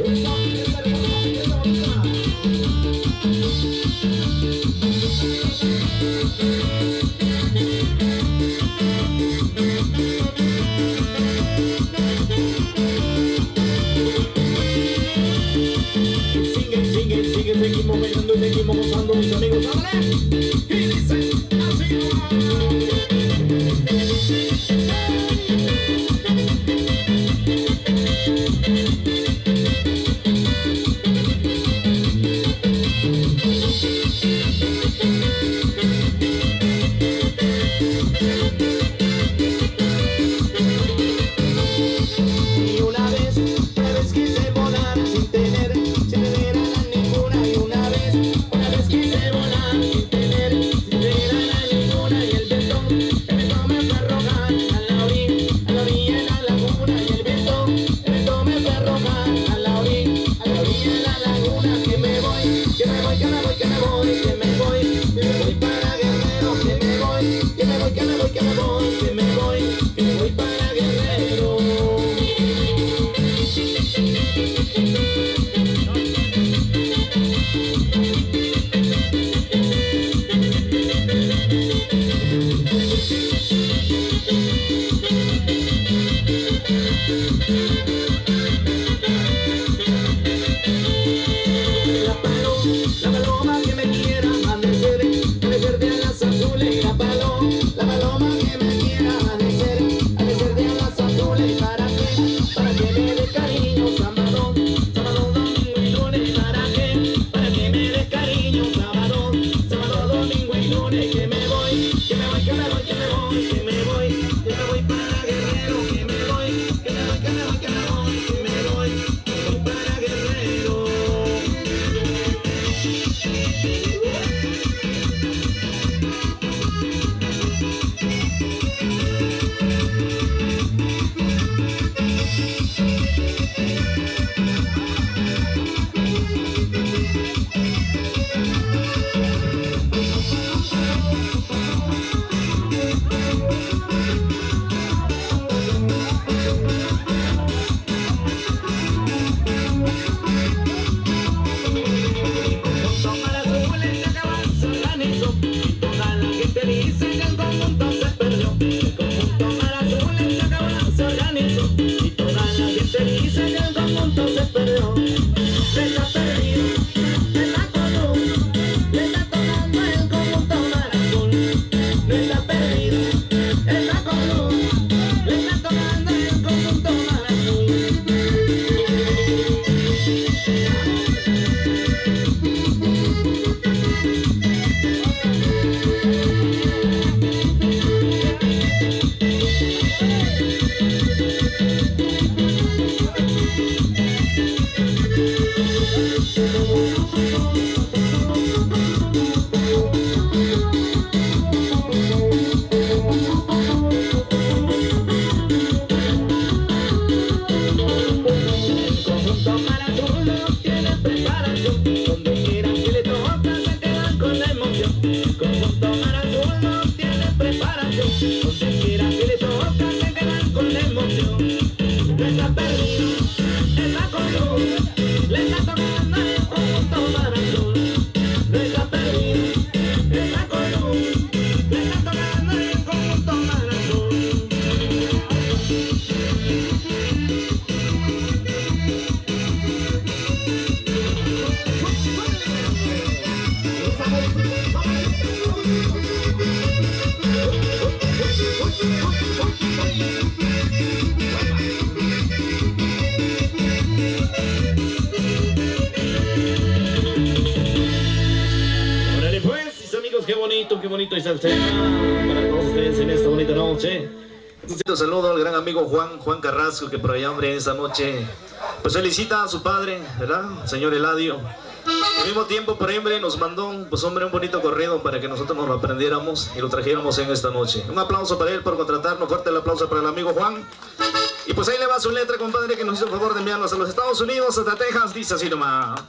Sigue, sigue, sigue, seguimos bailando, y seguimos gozando, mis amigos, ¡vámonos! que me voy, que me voy, me voy. Juan Carrasco, que por allá, hombre, esa noche, pues felicita a su padre, ¿verdad? Señor Eladio. Al mismo tiempo, por hombre, nos mandó, pues hombre, un bonito corrido para que nosotros nos lo aprendiéramos y lo trajéramos en esta noche. Un aplauso para él por contratarnos, fuerte el aplauso para el amigo Juan. Y pues ahí le va su letra, compadre, que nos hizo el favor de enviarnos a los Estados Unidos, hasta Texas, dice así nomás.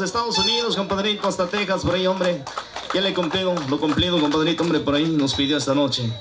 Estados Unidos, compadrito, hasta Texas, por ahí, hombre. Ya le he cumplido, lo cumplido, compadrito, hombre, por ahí nos pidió esta noche.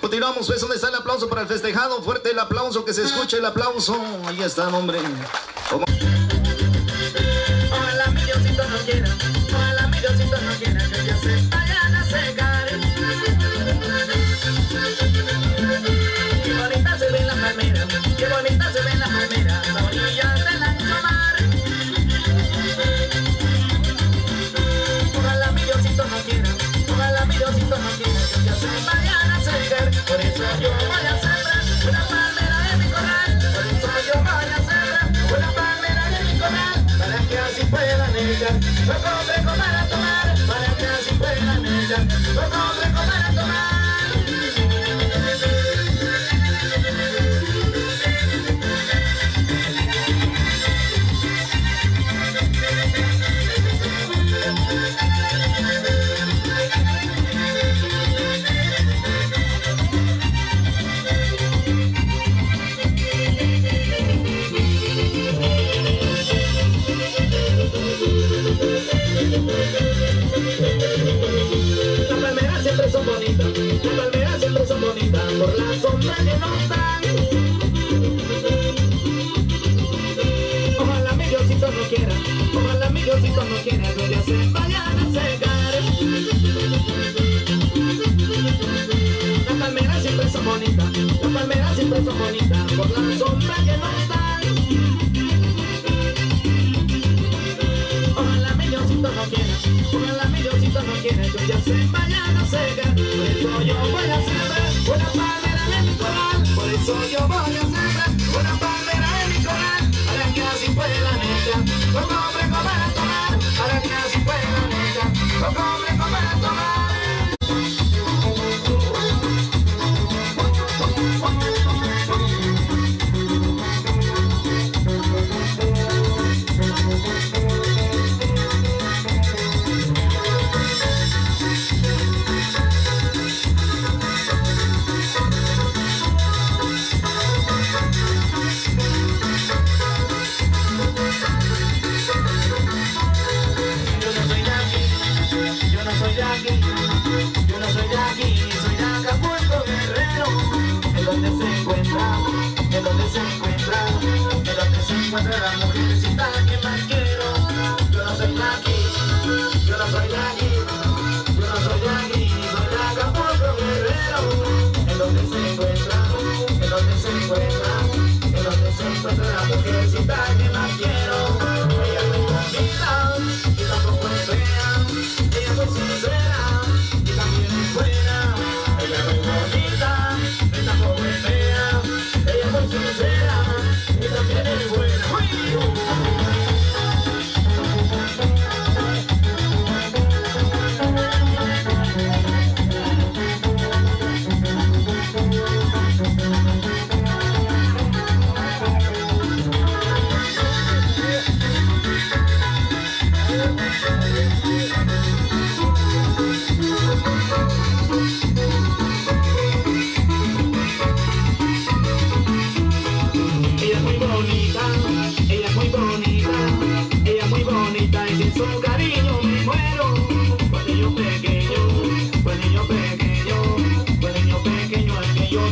Continuamos, pues, ¿dónde está el aplauso para el festejado? Fuerte el aplauso, que se escuche el aplauso. Ahí está, hombre. Tocó, vengo para tomar, para que así la mesa. Tocó, por la sombra que nos dan. Ojalá mi Diosito no quiera, ojalá mi Diosito no quiera, yo ya soy mañana seca, pues por eso yo voy a sembrar una palmera en coral, por eso yo voy a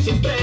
siempre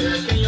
Thank you.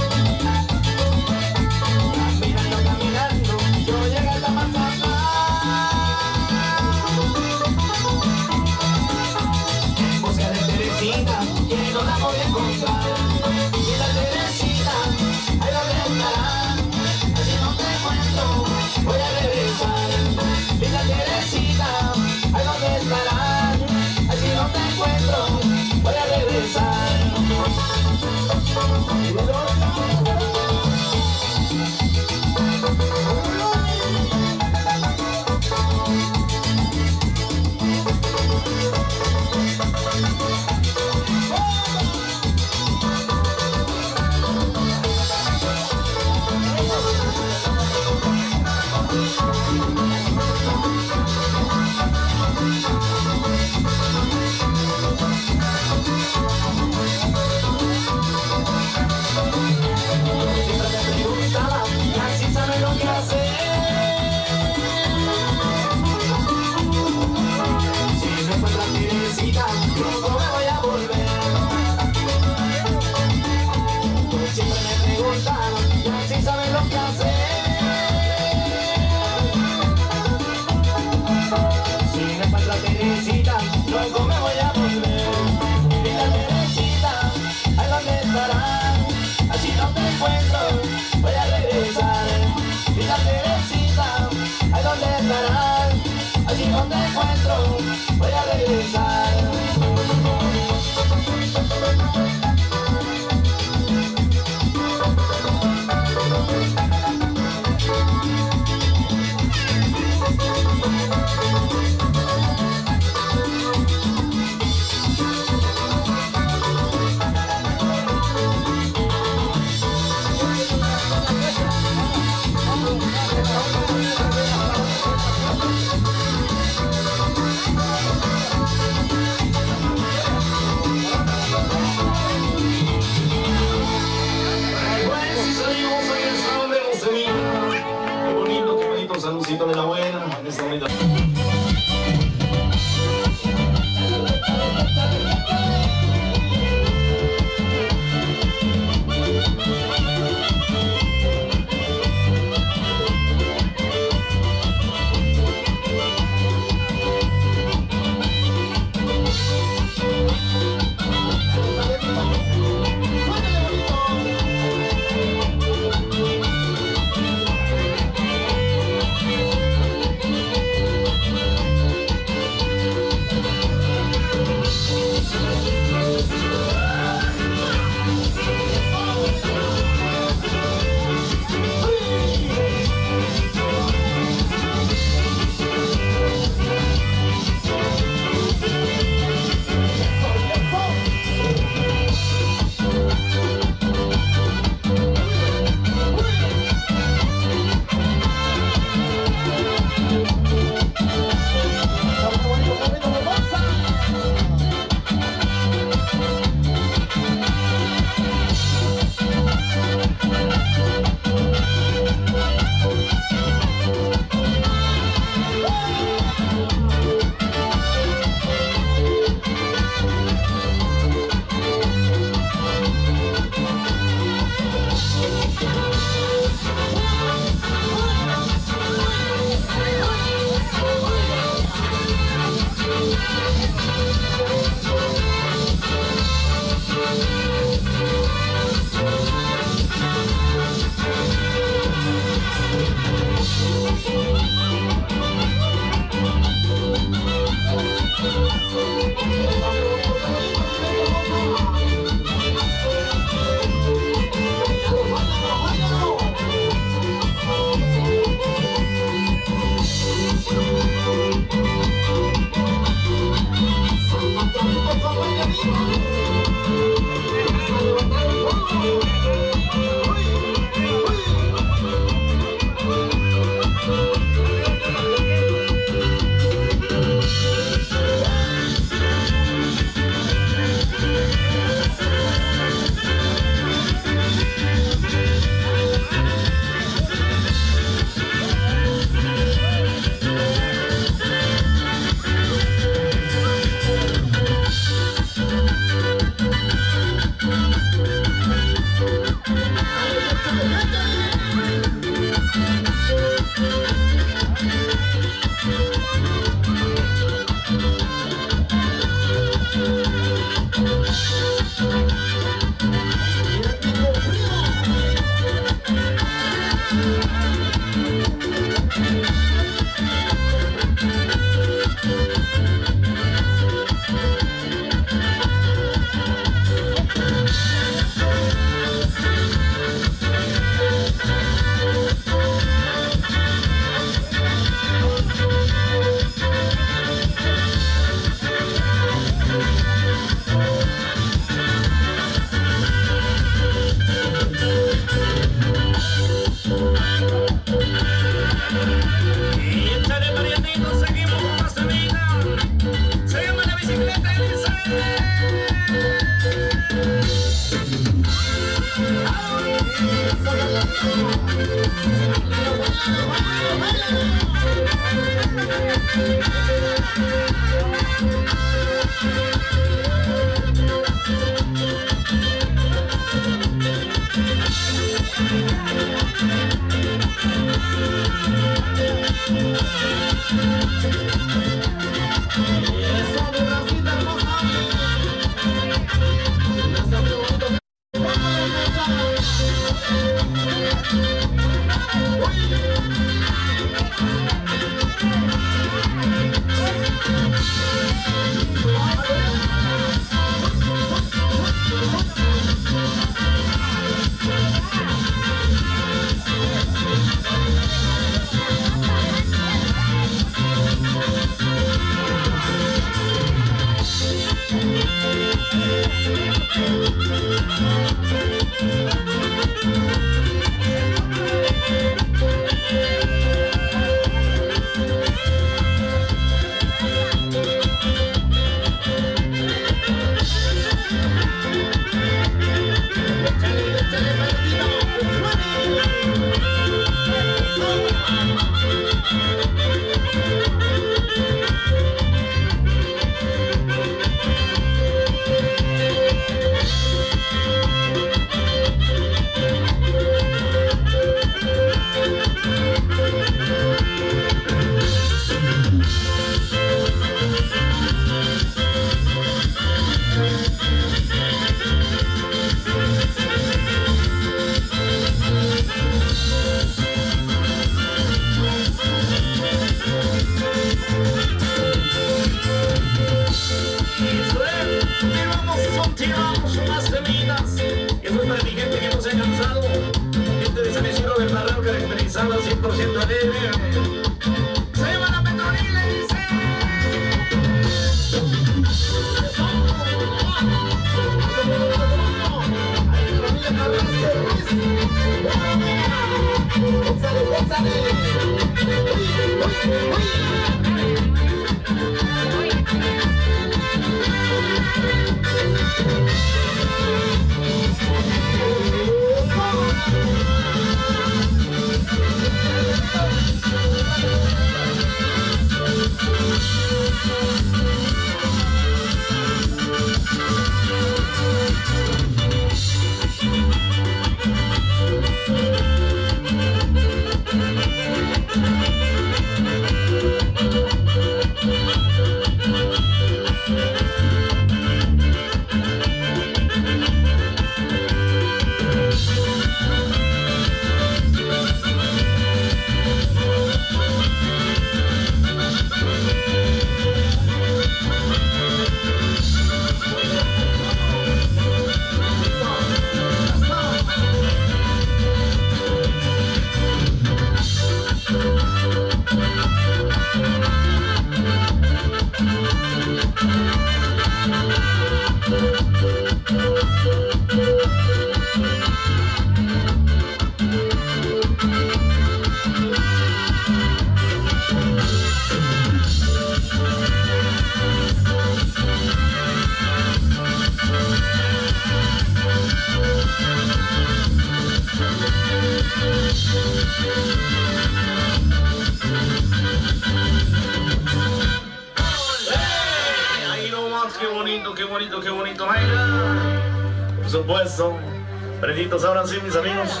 Benditos ahora sí, mis amigos.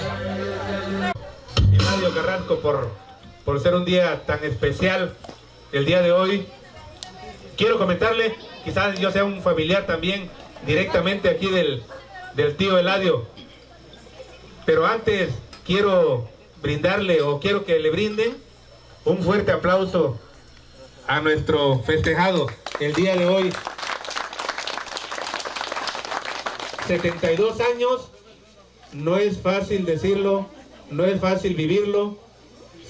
Mario Carrasco por, por ser un día tan especial el día de hoy. Quiero comentarle, quizás yo sea un familiar también directamente aquí del, del tío Eladio. Pero antes quiero brindarle o quiero que le brinden un fuerte aplauso a nuestro festejado el día de hoy. 72 años, no es fácil decirlo, no es fácil vivirlo.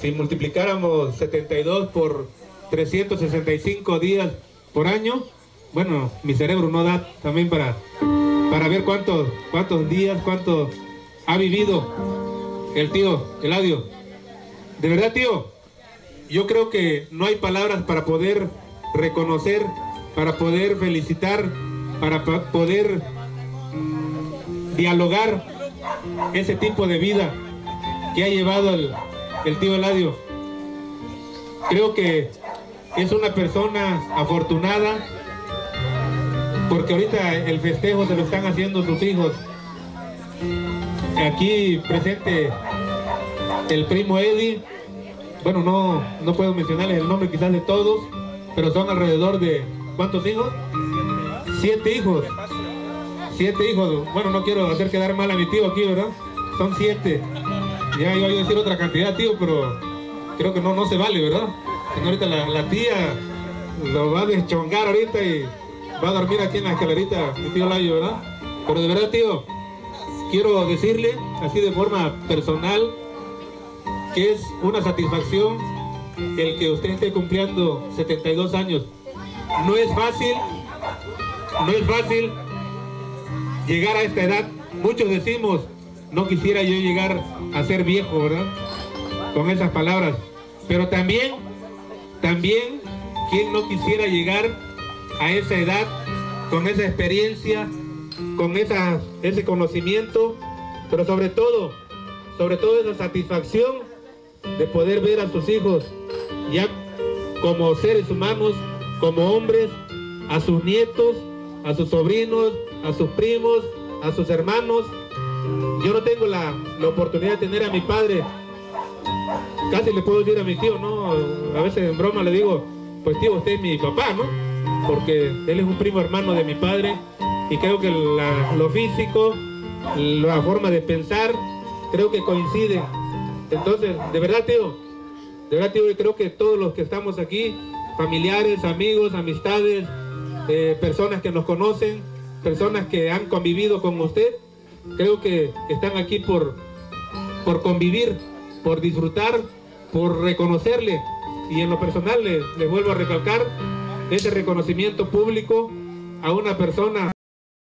Si multiplicáramos 72 por 365 días por año, bueno, mi cerebro no da también para, para ver cuántos, cuántos días, cuánto ha vivido el tío Eladio. De verdad, tío, yo creo que no hay palabras para poder reconocer, para poder felicitar, para pa- poder dialogar ese tipo de vida que ha llevado el, tío Eladio. Creo que es una persona afortunada porque ahorita el festejo se lo están haciendo sus hijos. Aquí presente el primo Eddie, bueno, no, no puedo mencionarles el nombre quizás de todos, pero son alrededor de, ¿cuántos hijos? Siete hijos. Siete hijos. Bueno, no quiero hacer quedar mal a mi tío aquí, ¿verdad? Son siete. Ya iba a decir otra cantidad, tío, pero creo que no, no se vale, ¿verdad? Señorita, la, la tía lo va a deschongar ahorita y va a dormir aquí en la escalerita, mi tío Layo, ¿verdad? Pero de verdad, tío, quiero decirle, así de forma personal, que es una satisfacción el que usted esté cumpliendo 72 años. No es fácil, no es fácil llegar a esta edad. Muchos decimos, no quisiera yo llegar a ser viejo, ¿verdad? Con esas palabras. Pero también, también, ¿quién no quisiera llegar a esa edad con esa experiencia, con esa, ese conocimiento, pero sobre todo, sobre todo esa satisfacción de poder ver a sus hijos ya como seres humanos, como hombres, a sus nietos, a sus sobrinos, a sus primos, a sus hermanos. Yo no tengo la, la oportunidad de tener a mi padre. Casi le puedo decir a mi tío, ¿no? A veces en broma le digo, pues tío, usted es mi papá, ¿no? Porque él es un primo hermano de mi padre y creo que la- lo físico, la forma de pensar, creo que coincide. Entonces, de verdad, tío, de verdad, tío, creo que todos los que estamos aquí, familiares, amigos, amistades, eh, personas que nos conocen, personas que han convivido con usted, creo que están aquí por, por convivir, por disfrutar, por reconocerle. Y en lo personal les, les vuelvo a recalcar ese reconocimiento público a una persona